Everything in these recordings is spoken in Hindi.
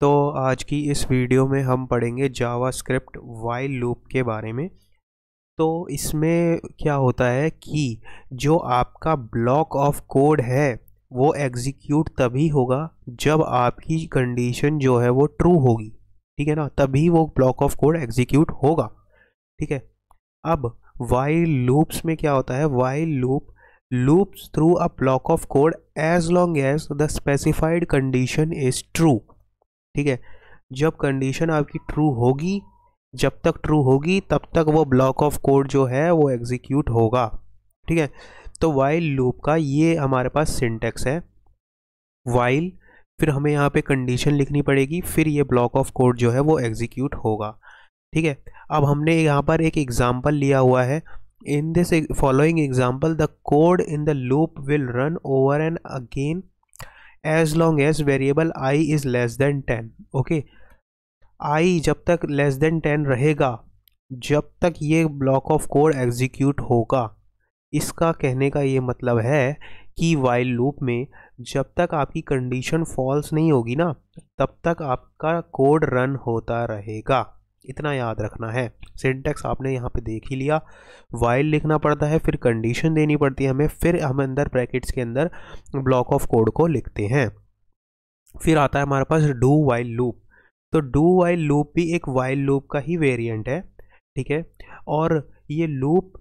तो आज की इस वीडियो में हम पढ़ेंगे जावा स्क्रिप्ट वाइल लूप के बारे में। तो इसमें क्या होता है कि जो आपका ब्लॉक ऑफ़ कोड है, वो एग्जीक्यूट तभी होगा जब आपकी कंडीशन जो है वो ट्रू होगी। ठीक है ना? तभी वो ब्लॉक ऑफ़ कोड एग्जीक्यूट होगा। ठीक है? अब वाइल लूप्स में क्या होता है? While loop loops through a block of code as long as the specified condition is true ठीक है? जब कंडीशन आपकी ट्रू होगी, जब तक ट्रू होगी, तब तक वो ब्लॉक ऑफ़ कोड जो है, वो एग्जीक्यूट होगा। ठीक है? तो वाइल लूप का ये हमारे पास सिंटेक्स है। वाइल फिर हमें यहाँ पे कंडीशन लिखनी पड़ेगी, फिर ये ब्लॉक ऑफ़ कोड जो है, वो एग्जीक्यूट होगा। ठीक है? अब हमने यहाँ पर एक एग्ज़ाम्पल लिया हुआ है। In this following example the code in the loop will run over and again as long as variable i is less than ten okay i जब तक लेस देन टेन रहेगा, जब तक ये ब्लॉक ऑफ़ कोड एग्जीक्यूट होगा, इसका कहने का ये मतलब है कि वाइल लूप में जब तक आपकी कंडीशन फॉल्स नहीं होगी ना, तब तक आपका कोड रन होता रहेगा। इतना याद रखना है। सिंटेक्स आपने यहाँ पे देख ही लिया। वाइल लिखना पड़ता है, फिर कंडीशन देनी पड़ती है हमें, फिर हम अंदर ब्रैकेट्स के अंदर ब्लॉक ऑफ़ कोड को लिखते हैं। फिर आता है हमारे पास डू वाइल लूप। तो डू वाइल लूप भी एक वाइल लूप का ही वेरिएंट है, ठीक है? और ये लूप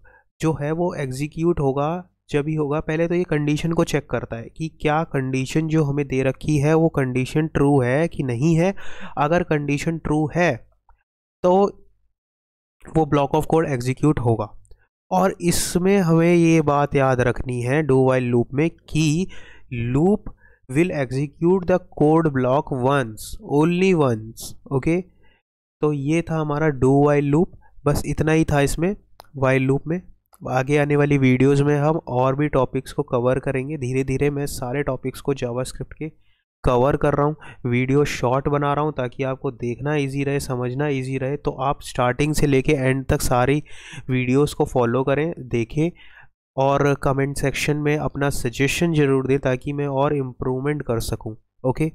जो है वो एग्जीक्यूट होगा, जब ही होगा, पहले तो ये कंडीशन को चेक करता है कि क्या कंडीशन जो हमें दे रखी है, वो कंडीशन ट्रू है कि नहीं है। अगर कंडीशन ट्रू है तो वो ब्लॉक ऑफ़ कोड एग्जीक्यूट होगा। और इसमें हमें ये बात याद रखनी है डू वाइल लूप में कि loop will execute the code block once only once okay तो ये था हमारा डू वाइल लूप बस इतना ही था इसमें वाइल लूप में। आगे आने वाली वीडियोस में हम और भी टॉपिक्स को कवर करेंगे। धीरे धीरे मैं सारे टॉपिक्स को जावास्क्रिप्ट के कवर कर रहा हूँ वीडियो शॉर्ट बना रहा हूँ ताकि आपको देखना इजी रहे, समझना इजी रहे। तो आप स्टार्टिंग से लेके एंड तक सारी वीडियोस को फॉलो करें, देखें और कमेंट सेक्शन में अपना सजेशन ज़रूर दें ताकि मैं और इम्प्रूवमेंट कर सकूँ ओके